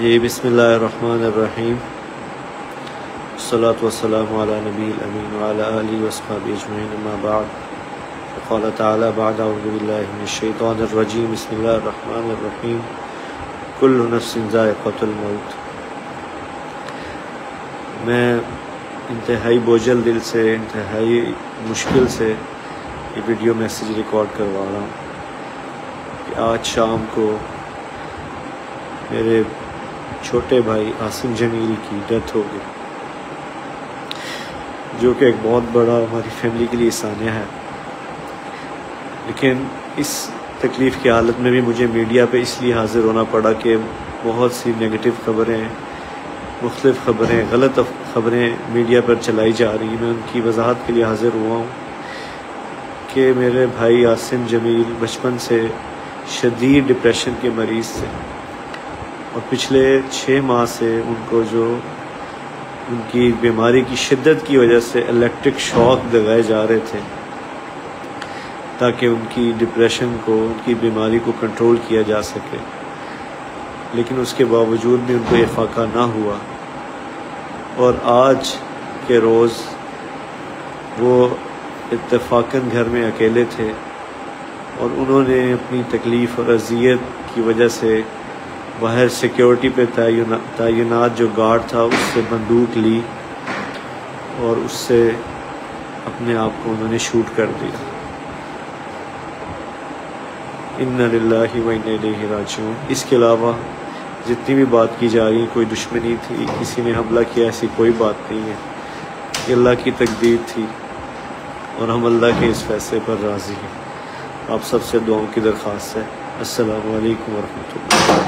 جی بسم اللہ الرحمن الرحیم۔ صلاۃ وسلام علی نبی الامین وعلی آلہ وصحبہ اجمعین، اما بعد۔ قال تعالی بعد، اعوذ باللہ من الشیطان الرجیم۔ بسم اللہ الرحمن الرحیم۔ کل نفس ذائقۃ الموت۔ میں انتہائی بوجھل دل سے، انتہائی مشکل سے یہ ویڈیو میسیج ریکارڈ کروا رہا ہوں کہ آج شام کو میرے چھوٹے بھائی عاصم جمیل کی ڈیتھ ہو گئی، جو کہ ایک بہت بڑا ہماری فیملی کے لیے سانیہ ہے۔ لیکن اس تکلیف کی حالت میں بھی مجھے میڈیا پہ اس لیے حاضر ہونا پڑا کہ بہت سی نگیٹو خبریں، مختلف خبریں، غلط خبریں میڈیا پر چلائی جا رہی میں ان کی وضاحت کے لیے حاضر ہوا ہوں کہ میرے بھائی عاصم جمیل بچپن سے شدید ڈپریشن کے مریض تھے۔ اور پچھلے چھ ماہ سے ان کو جو ان کی بیماری کی شدت کی وجہ سے الیکٹرک شاک لگائے جا رہے تھے، تاکہ ان کی ڈپریشن کو، ان کی بیماری کو کنٹرول کیا جا سکے۔ لیکن اس کے باوجود بھی ان کو یہ فاقہ نہ ہوا۔ اور آج کے روز وہ اتفاقاً گھر میں اکیلے تھے اور انہوں نے اپنی تکلیف اور اذیت کی وجہ سے باہر سیکیورٹی پہ تعینات جو گارڈ تھا، اس سے بندوق لی اور اس سے اپنے آپ کو انہوں نے شوٹ کر دیا۔ ان للہ و ان الیہ راجعون۔ اس کے علاوہ جتنی بھی بات کی جا رہی، کوئی دشمنی تھی، کسی نے حملہ کیا، ایسی کوئی بات نہیں ہے۔ یہ اللہ کی تقدیر تھی اور ہم اللہ کے اس فیصلے پر راضی ہیں۔ آپ سب سے دعاؤں کی درخواست ہے۔ السلام علیکم ورحمۃ اللہ۔